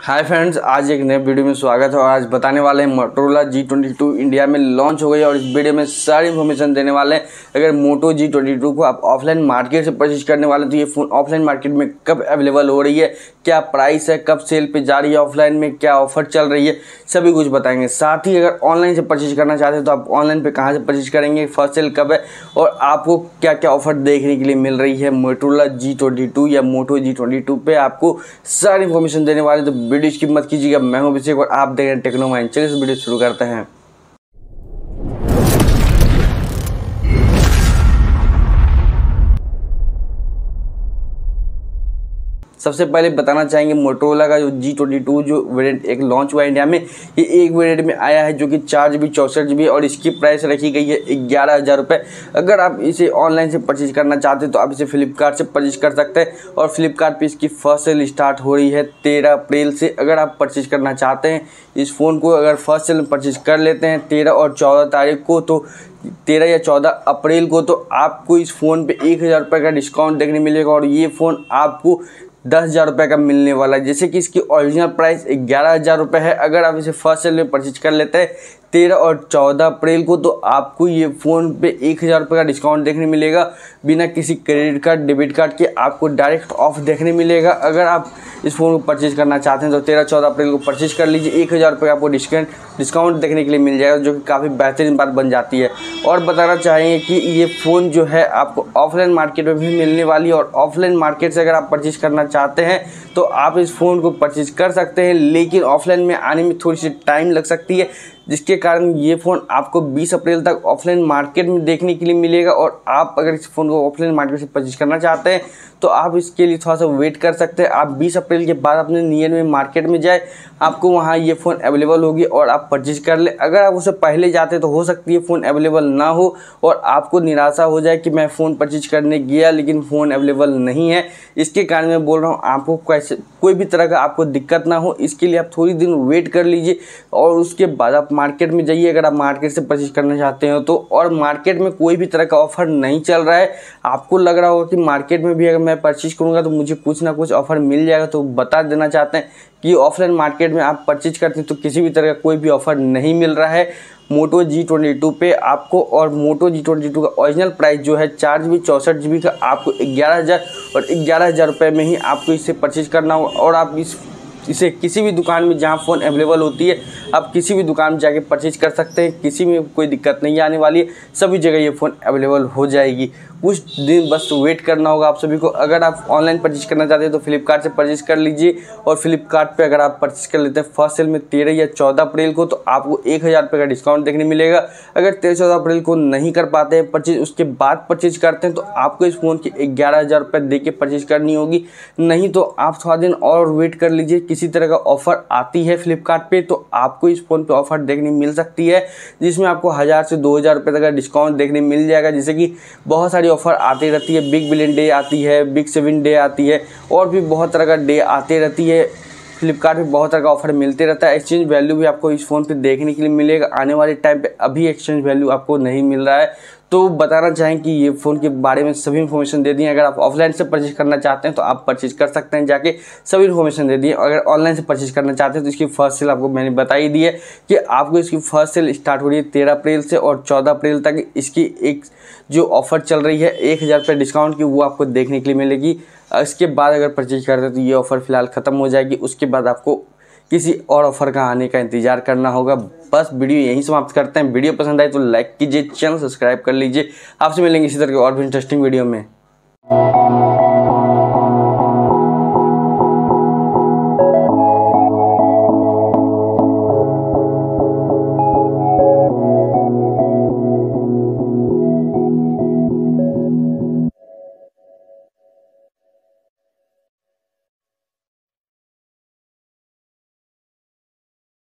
Hi friends, आज एक नए वीडियो में स्वागत है और आज बताने वाले हैं Motorola G twenty two India में लॉन्च हो गई है और इस वीडियो में सारी इन्फॉर्मेशन देने वाले हैं। अगर मोटो जी ट्वेंटी टू को आप ऑफलाइन मार्केट से परचेज करने वाले हैं तो ये फ़ोन ऑफलाइन मार्केट में कब अवेलेबल हो रही है? क्या प्राइस है? कब सेल पर जा रही है ऑफलाइन में? क्या ऑफ़र चल रही है? सभी कुछ बताएँगे। साथ ही अगर ऑनलाइन से परचेज करना चाहते हैं तो आप ऑनलाइन पर कहाँ से परचेज करेंगे? फ़र्स्ट सेल कब है? और आपको क्या क्या ऑफ़र देखने के लिए मिल रही है मोटोरोला जी ट्वेंटी टू या मोटो जी ट्वेंटी टू पे? आपको सारी इन्फॉर्मेशन देने वाले तो वीडियो की मत कीजिएगा। मैं हूँ अभिषेक और आप देख रहे हैं टेक्नो माइंड चलिए वीडियो शुरू करते हैं। सबसे पहले बताना चाहेंगे मोटरोला का जो जी ट्वेंटी टू जो वेरिएंट एक लॉन्च हुआ इंडिया में, ये एक वेरिएंट में आया है जो कि चार जी बी चौंसठ जी बी और इसकी प्राइस रखी गई है ग्यारह हज़ार रुपये अगर आप इसे ऑनलाइन से परचेज करना चाहते हैं तो आप इसे फ्लिपकार्ट से परचेज कर सकते हैं, और फ्लिपकार्ट इसकी फ़र्स्ट सेल स्टार्ट हो रही है तेरह अप्रैल से। अगर आप परचेज करना चाहते हैं, इस फ़ोन को अगर फ़र्स्ट सेल में परचेज कर लेते हैं तेरह और चौदह तारीख को तो तेरह या चौदह अप्रैल को तो आपको इस फ़ोन पे एक हज़ार रुपये का डिस्काउंट देखने मिलेगा, और ये फ़ोन आपको दस हज़ार रुपये का मिलने वाला है। जैसे कि इसकी ओरिजिनल प्राइस ग्यारह हज़ार रुपये है। अगर आप इसे फ़र्स्ट सेल में परचेज कर लेते हैं तेरह और चौदह अप्रैल को तो आपको ये फ़ोन पे एक हज़ार रुपये का डिस्काउंट देखने मिलेगा। बिना किसी क्रेडिट कार्ड, डेबिट कार्ड के आपको डायरेक्ट ऑफ़ देखने मिलेगा। अगर आप इस फ़ोन को परचेज करना चाहते हैं तो तेरह, चौदह अप्रैल को परचेज कर लीजिए। एक हज़ार रुपये आपको डिस्काउंट डिस्काउंट देखने के लिए मिल जाएगा, जो कि काफ़ी बेहतरीन बात बन जाती है। और बताना चाहेंगे कि ये फ़ोन जो है आपको ऑफलाइन मार्केट में भी मिलने वाली और ऑफलाइन मार्केट से अगर आप परचेज करना चाहते हैं तो आप इस फ़ोन को परचेज कर सकते हैं, लेकिन ऑफलाइन में आने में थोड़ी सी टाइम लग सकती है। जिसके कारण ये फ़ोन आपको 20 अप्रैल तक ऑफलाइन मार्केट में देखने के लिए मिलेगा और आप अगर इस फ़ोन को ऑफलाइन मार्केट से परचेज करना चाहते हैं तो आप इसके लिए थोड़ा सा वेट कर सकते हैं। आप 20 अप्रैल के बाद अपने नियर में मार्केट में जाए, आपको वहाँ ये फ़ोन अवेलेबल होगी और आप परचेज कर ले। अगर आप उसे पहले जाते तो हो सकती है फ़ोन अवेलेबल ना हो और आपको निराशा हो जाए कि मैं फ़ोन परचेज करने गया, लेकिन फ़ोन अवेलेबल नहीं है। इसके कारण मैं बोल रहा हूँ, आपको कैसे, कोई भी तरह का आपको दिक्कत ना हो, इसके लिए आप थोड़ी दिन वेट कर लीजिए और उसके बाद आप मार्केट में जाइए, अगर आप मार्केट से परचेज करना चाहते हो तो। और मार्केट में कोई भी तरह का ऑफ़र नहीं चल रहा है। आपको लग रहा होगा कि मार्केट में भी अगर मैं परचेज करूँगा तो मुझे कुछ ना कुछ ऑफ़र मिल जाएगा तो बता देना चाहते हैं कि ऑफलाइन मार्केट में आप परचेज करते हैं तो किसी भी तरह का कोई भी ऑफ़र नहीं मिल रहा है। मोटो जी ट्वेंटी टू पे आपको और मोटो जी ट्वेंटी टू का ओरिजिनल प्राइस जो है चार जी बी चौंसठ जी बी का आपको ग्यारह हज़ार और ग्यारह हज़ार रुपये में ही आपको इसे परचेज करना होगा। और आप इस इसे किसी भी दुकान में जहाँ फ़ोन अवेलेबल होती है, आप किसी भी दुकान में जाके परचेज कर सकते हैं। किसी में कोई दिक्कत नहीं आने वाली है। सभी जगह ये फ़ोन अवेलेबल हो जाएगी। कुछ दिन बस वेट करना होगा आप सभी को। अगर आप ऑनलाइन परचेज करना चाहते हैं तो फ्लिपकार्ट से परचेज कर लीजिए। और फ्लिपकार्ट पे अगर आप परचेज कर लेते हैं फ़र्स्ट सेल में तेरह या चौदह अप्रैल को तो आपको एक हज़ार रुपये का डिस्काउंट देखने मिलेगा। अगर तेरह चौदह अप्रैल को नहीं कर पाते हैं परचेज उसके बाद परचेज करते हैं तो आपको इस फ़ोन की ग्यारह हज़ार रुपये दे के परचेज करनी होगी। नहीं तो आप थोड़ा दिन और वेट कर लीजिए। किसी तरह का ऑफ़र आती है फ्लिपकार्ट पे तो आपको इस फ़ोन पे ऑफ़र देखने मिल सकती है, जिसमें आपको हज़ार से दो हज़ार रुपये तक का डिस्काउंट देखने मिल जाएगा जैसे कि बहुत सारी ऑफ़र आती रहती है। बिग बिलियन डे आती है, बिग सेवन डे आती है, और भी बहुत तरह का डे आती रहती है। फ्लिपकार्ट बहुत तरह का ऑफ़र मिलते रहता है। एक्सचेंज वैल्यू भी आपको इस फ़ोन पे देखने के लिए मिलेगा। आने वाले टाइम पे अभी एक्सचेंज वैल्यू आपको नहीं मिल रहा है। तो बताना चाहें कि ये फ़ोन के बारे में सभी इन्फॉर्मेशन दे दिए। अगर आप ऑफलाइन से परचेज करना चाहते हैं तो आप परचेज कर सकते हैं जाके सभी इन्फॉर्मेशन दे दिए। अगर ऑनलाइन से परचेज करना चाहते हैं तो इसकी फ़र्स्ट सेल आपको मैंने बताई दी है कि आपको इसकी फ़र्स्ट सेल स्टार्ट हो रही है तेरह अप्रैल से और चौदह अप्रैल तक। इसकी एक जो ऑफ़र चल रही है, एक हज़ार डिस्काउंट की, वो आपको देखने के लिए मिलेगी। इसके बाद अगर परचेज करते हैं तो ये ऑफ़र फ़िलहाल ख़त्म हो जाएगी। उसके बाद आपको किसी और ऑफ़र का आने का इंतज़ार करना होगा। बस वीडियो यहीं समाप्त करते हैं। वीडियो पसंद आए तो लाइक कीजिए, चैनल सब्सक्राइब कर लीजिए। आपसे मिलेंगे इसी तरह के और भी इंटरेस्टिंग वीडियो में।